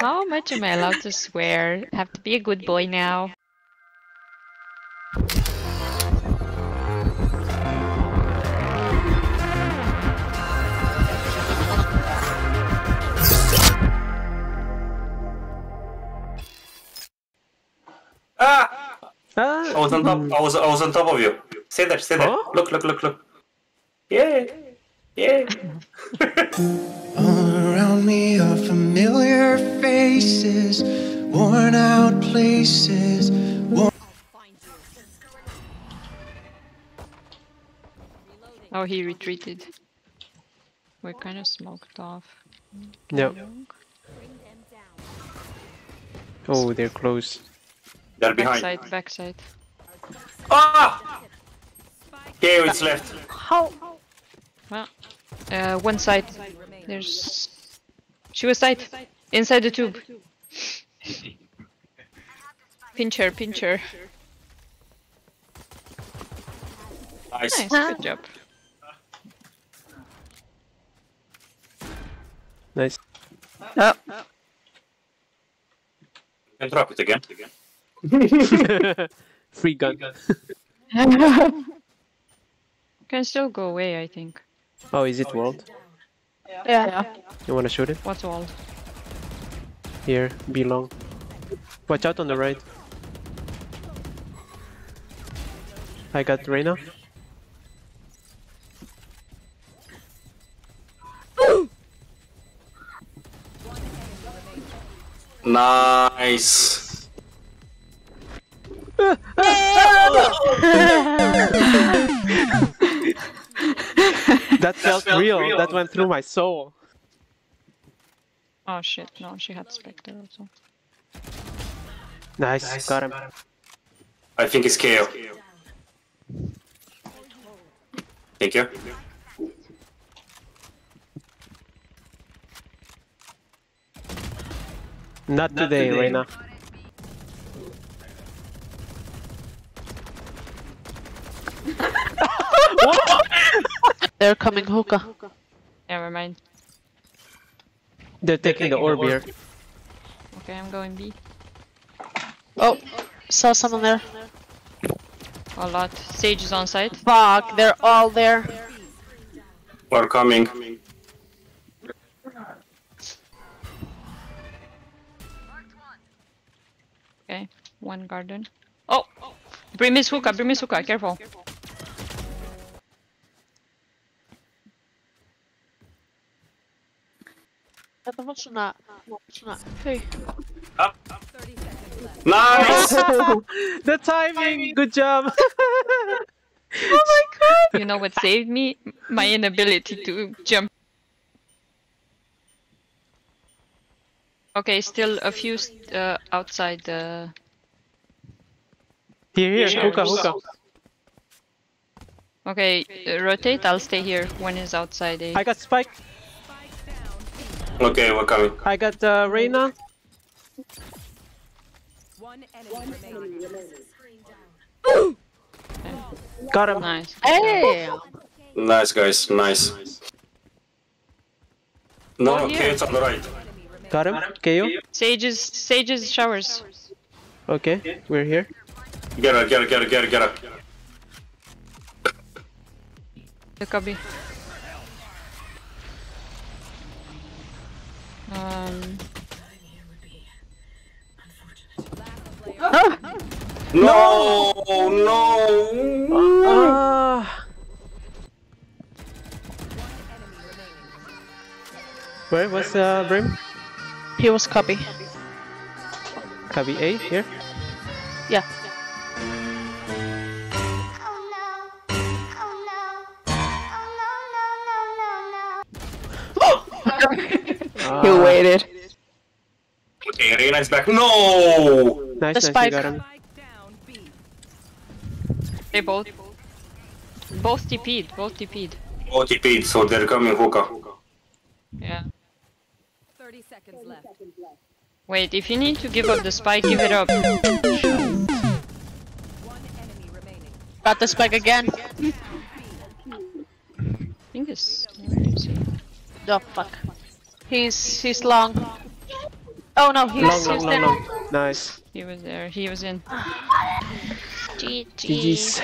How much am I allowed to swear? Have to be a good boy now. Ah! Ah! I was on top. I was I was on top of you. Stay there, stay there. Oh? Look, look, look, look. Yeah. Yeah. All around me are familiar faces, worn out places. Worn Oh, he retreated. We're kind of smoked off. Yep. Oh, they're close. They're behind. Backside, backside. Ah! Okay, it's left. How? Well, uh, one side. There's. She was side. Inside the tube. Pincher, pincher. Nice. Nice, good job. Nice. Oh, can drop it again. Free gun. can still go away, I think. Oh, is it walled? Yeah. You wanna shoot it? What's all? Here, be long. Watch out on the right. I got Reyna. Nice. That felt real. That went through my soul. Oh shit, no, she had Spectre also. Nice, got him. I think it's KO. Thank you. Not today, Reyna. They're coming hookah. Never mind. They're taking the orb here. Okay, I'm going B. Oh, saw someone there. A lot. Sage is on site. Fuck, they're all there. We're coming. Okay, one garden. Oh! Brim is hookah, Brim is hookah, careful. Vänta, vart såna... såna... Hej. Nice! the timing! Good job! Oh my god! You know what saved me? My inability to jump. Okay, still a few st- uh, outside the... Here, here, Sure. hookah, hookah. Okay, uh, rotate, I'll stay here. One is outside A. I got Spike. Okay, we're coming. I got uh, Reyna. Got him. Nice. Hey! Nice, guys. Nice. No, Oh, okay, yeah. it's on the right. Got him. KO. Sages, Sages showers. Okay, we're here. Get her, get her, get her, get her, get her. The cubby. Um, No, no. Ah. Where was uh, Brim? He was copy. Cubby A here. Yeah. Waited. Okay, Reyna is back. No! Nice, nice, spike. got him. they both... Both TP'd, both TP'd. OTP, so they're coming hookah. Yeah. 30 seconds left. Wait, if you need to give up the spike, give it up. One enemy remaining. Got the spike again. I think it's... let me see. Oh fuck. He's he's long. Oh no, he's, long, he's long, there. Long, long. Nice. He was there. He was in. GG. GG's.